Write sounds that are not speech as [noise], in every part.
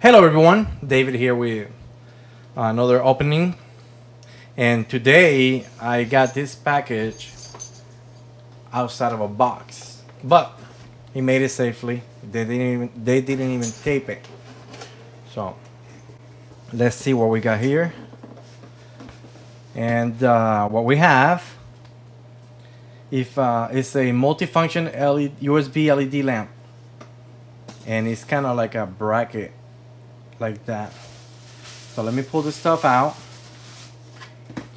Hello everyone, David here with another opening. And today I got this package outside of a box. But he made it safely. They didn't even they didn't even tape it. So let's see what we got here. And uh, what we have if uh, it's a multifunction LED, USB LED lamp. And it's kind of like a bracket like that. So let me pull this stuff out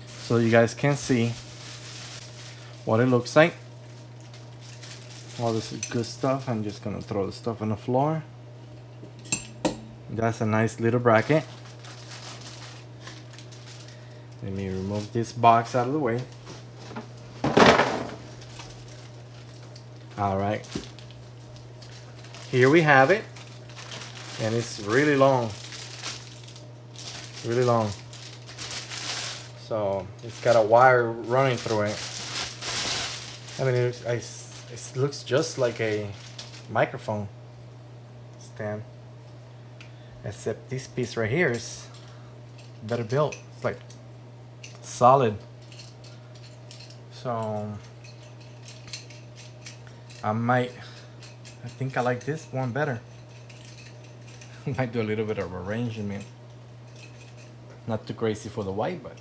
so you guys can see what it looks like. All this is good stuff. I'm just gonna throw the stuff on the floor. That's a nice little bracket. Let me remove this box out of the way. All right. Here we have it and it's really long. Really long. So it's got a wire running through it. I mean it, it looks just like a microphone stand. Except this piece right here is better built. It's like solid. So I might I think I like this one better [laughs] Might do a little bit of arrangement. Not too crazy for the white, but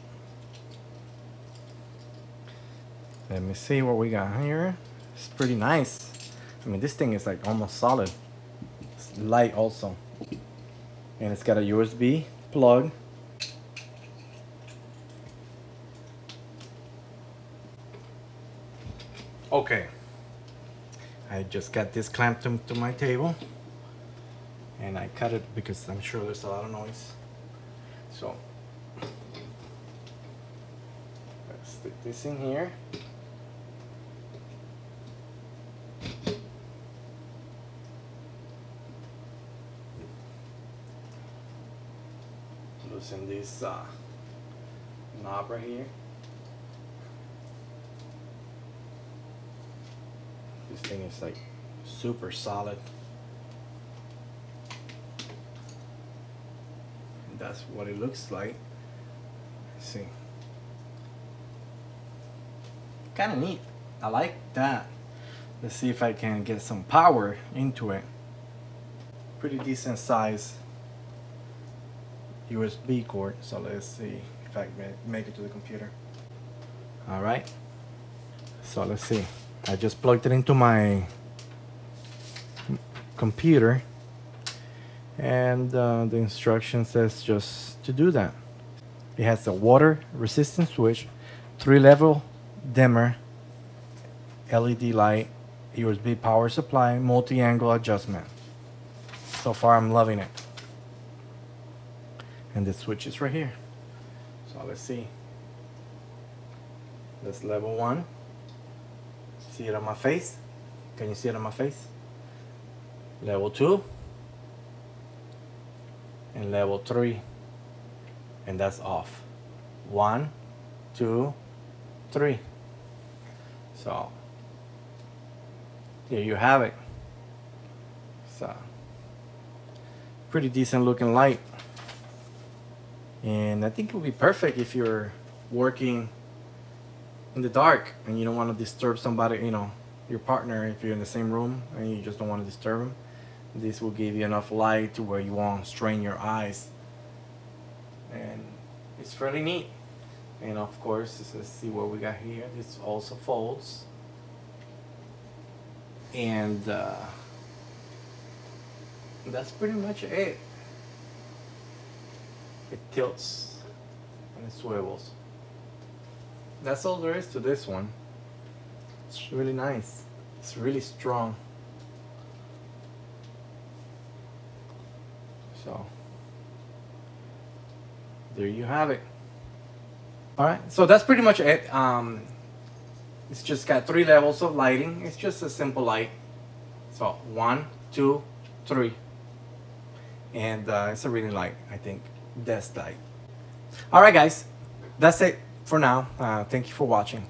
let me see what we got here. It's pretty nice. I mean, this thing is like almost solid. It's light also. And it's got a USB plug. Okay. I just got this clamped to, to my table and I cut it because I'm sure there's a lot of noise. So let's stick this in here. Loosen this uh, knob right here. This thing is like super solid. That's what it looks like. Let's see. Kind of neat. I like that. Let's see if I can get some power into it. Pretty decent size USB cord. So let's see if I can make it to the computer. All right. So let's see. I just plugged it into my computer and uh, the instruction says just to do that. It has a water resistant switch, three level dimmer, LED light, USB power supply, multi-angle adjustment. So far I'm loving it. And the switch is right here. So let's see. That's level one. See it on my face? Can you see it on my face? Level two and level 3 and that's off. One two three. So there you have it. So pretty decent looking light. And I think it would be perfect if you're working in the dark and you don't want to disturb somebody you know your partner if you're in the same room and you just don't want to disturb them this will give you enough light to where you won't strain your eyes. And it's fairly neat. And of course let's see what we got here. This also folds. And uh, that's pretty much it. It tilts. And it swivels. That's all there is to this one. It's really nice. It's really strong So there you have it. All right, so that's pretty much it. Um, it's just got three levels of lighting. It's just a simple light. So one, two, three. And uh, it's a really light, I think, desk light. All right, guys, that's it for now. Uh, thank you for watching.